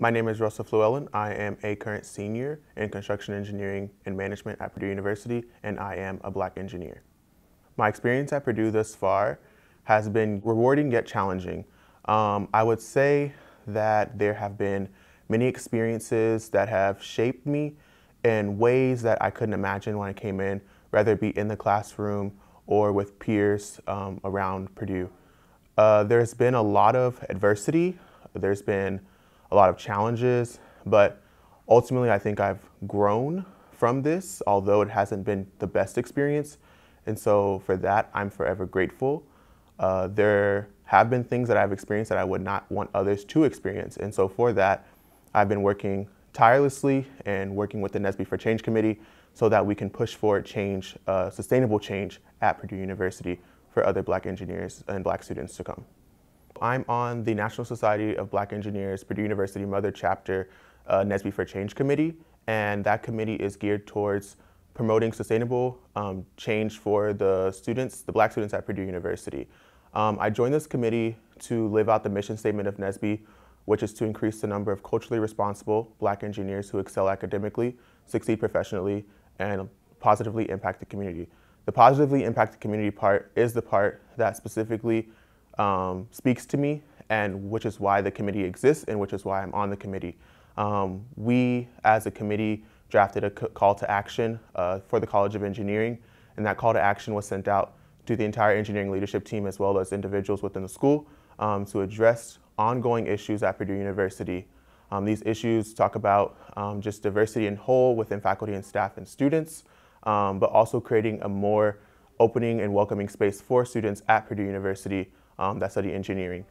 My name is Russell Flewellen. I am a current senior in construction engineering and management at Purdue University, and I am a black engineer. My experience at Purdue thus far has been rewarding yet challenging. Um, I would say that there have been many experiences that have shaped me in ways that I couldn't imagine when I came in, whether it be in the classroom or with peers um, around Purdue. Uh, there's been a lot of adversity, there's been a lot of challenges, but ultimately I think I've grown from this, although it hasn't been the best experience. And so for that, I'm forever grateful. Uh, there have been things that I've experienced that I would not want others to experience. And so for that, I've been working tirelessly and working with the NSBE for Change Committee so that we can push for change, uh, sustainable change at Purdue University for other black engineers and black students to come. I'm on the National Society of Black Engineers Purdue University Mother Chapter uh, NSBE for Change Committee, and that committee is geared towards promoting sustainable um, change for the students, the black students at Purdue University. Um, I joined this committee to live out the mission statement of NSBE, which is to increase the number of culturally responsible black engineers who excel academically, succeed professionally, and positively impact the community. The positively impact the community part is the part that specifically um, speaks to me and which is why the committee exists and which is why I'm on the committee. Um, we, as a committee, drafted a call to action uh, for the College of Engineering, and that call to action was sent out to the entire engineering leadership team as well as individuals within the school um, to address ongoing issues at Purdue University. Um, these issues talk about um, just diversity in whole within faculty and staff and students, um, but also creating a more opening and welcoming space for students at Purdue University um, that study engineering.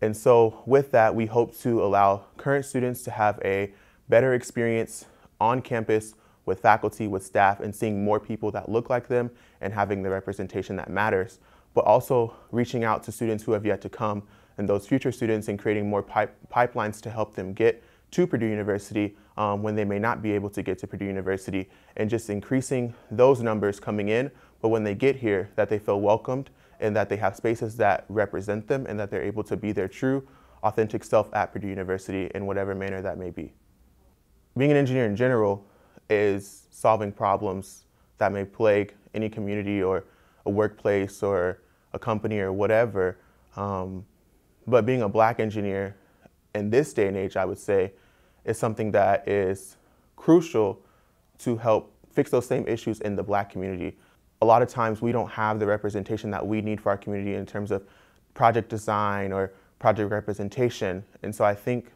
And so with that, we hope to allow current students to have a better experience on campus with faculty, with staff, and seeing more people that look like them and having the representation that matters, but also reaching out to students who have yet to come and those future students and creating more pipe pipelines to help them get to Purdue University um, when they may not be able to get to Purdue University and just increasing those numbers coming in, but when they get here that they feel welcomed and that they have spaces that represent them and that they're able to be their true, authentic self at Purdue University in whatever manner that may be. Being an engineer in general is solving problems that may plague any community or a workplace or a company or whatever. Um, but being a black engineer in this day and age, I would say, is something that is crucial to help fix those same issues in the black community a lot of times we don't have the representation that we need for our community in terms of project design or project representation. And so I think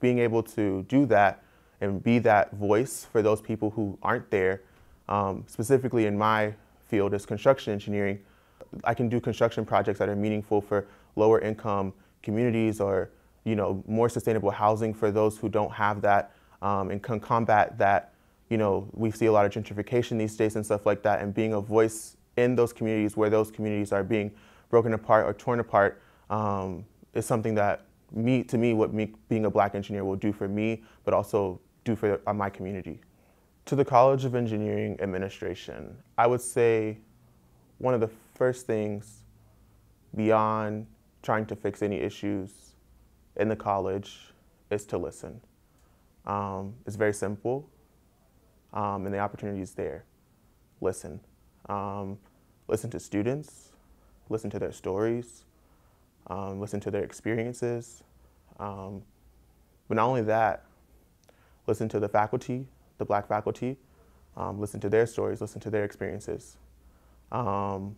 being able to do that and be that voice for those people who aren't there, um, specifically in my field as construction engineering, I can do construction projects that are meaningful for lower income communities or you know more sustainable housing for those who don't have that um, and can combat that you know, we see a lot of gentrification these days and stuff like that, and being a voice in those communities where those communities are being broken apart or torn apart um, is something that me, to me, what me being a black engineer will do for me, but also do for uh, my community. To the College of Engineering Administration, I would say one of the first things beyond trying to fix any issues in the college is to listen. Um, it's very simple um, and the opportunity is there. Listen. Um, listen to students, listen to their stories, um, listen to their experiences. Um, but not only that, listen to the faculty, the black faculty, um, listen to their stories, listen to their experiences. Um,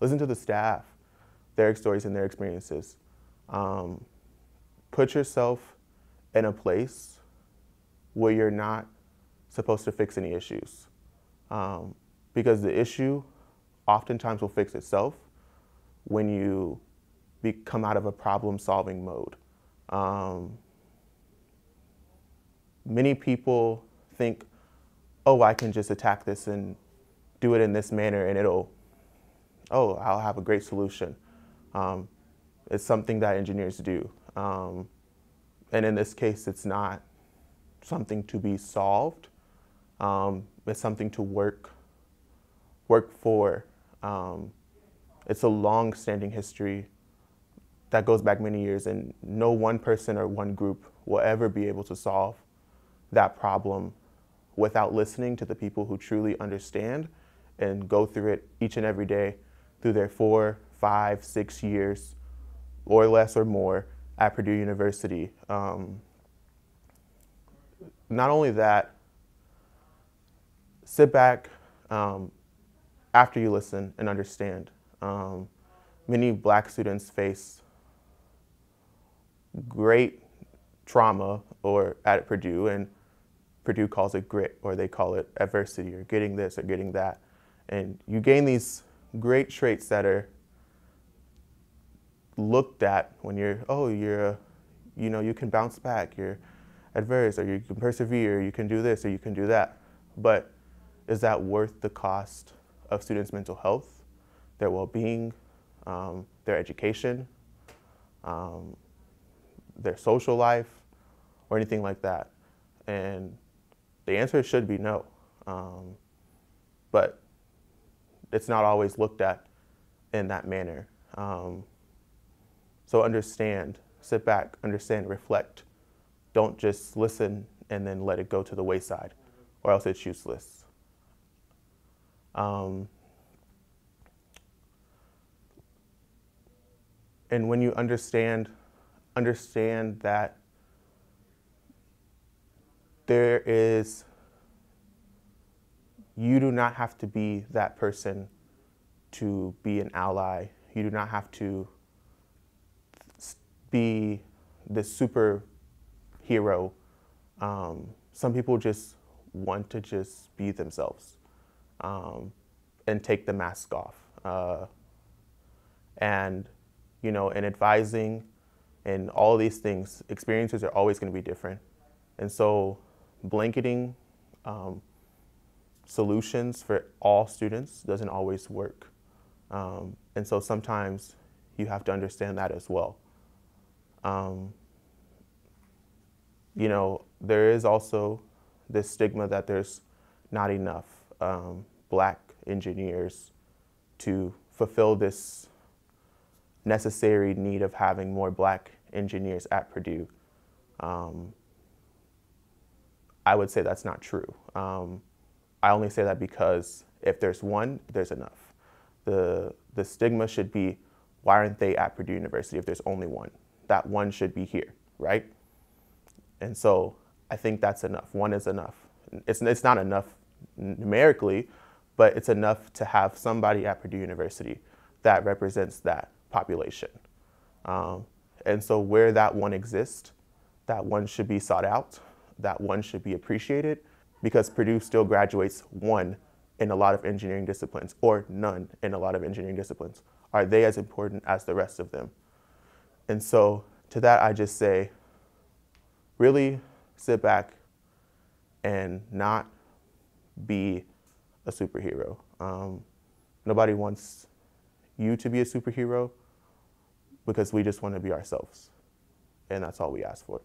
listen to the staff, their stories and their experiences. put yourself in a place where you're not supposed to fix any issues. Um, because the issue oftentimes will fix itself when you be, come out of a problem solving mode. Um, many people think, oh, I can just attack this and do it in this manner and it'll, oh, I'll have a great solution. Um, it's something that engineers do. Um, and in this case, it's not something to be solved um, it's something to work work for. Um, it's a long-standing history that goes back many years, and no one person or one group will ever be able to solve that problem without listening to the people who truly understand and go through it each and every day through their four, five, six years or less or more at Purdue University. Um, not only that, sit back um, after you listen and understand. Um, many black students face great trauma or at Purdue and Purdue calls it grit or they call it adversity or getting this or getting that. And you gain these great traits that are looked at when you're, oh, you're, a, you know, you can bounce back, you're adverse, or you can persevere, you can do this, or you can do that. But is that worth the cost of students' mental health, their well-being, um, their education, um, their social life, or anything like that? And the answer should be no. Um, but it's not always looked at in that manner. Um, so understand, sit back, understand, reflect. Don't just listen and then let it go to the wayside, or else it's useless. Um, and when you understand, understand that there is, you do not have to be that person to be an ally. You do not have to be the super hero. Um, some people just want to just be themselves um, and take the mask off. Uh, and, you know, in advising and all these things, experiences are always going to be different. And so blanketing um, solutions for all students doesn't always work. Um, and so sometimes you have to understand that as well. Um, you know, there is also this stigma that there's not enough um, black engineers to fulfill this necessary need of having more black engineers at Purdue. Um, I would say that's not true. Um, I only say that because if there's one, there's enough. The, the stigma should be, why aren't they at Purdue University if there's only one? That one should be here, right? And so I think that's enough. One is enough. It's, it's not enough numerically, but it's enough to have somebody at Purdue University that represents that population. Um, and so where that one exists, that one should be sought out that one should be appreciated because Purdue still graduates one in a lot of engineering disciplines or none in a lot of engineering disciplines. Are they as important as the rest of them? And so to that, I just say, really sit back and not be a superhero. Um, nobody wants you to be a superhero because we just want to be ourselves. And that's all we ask for.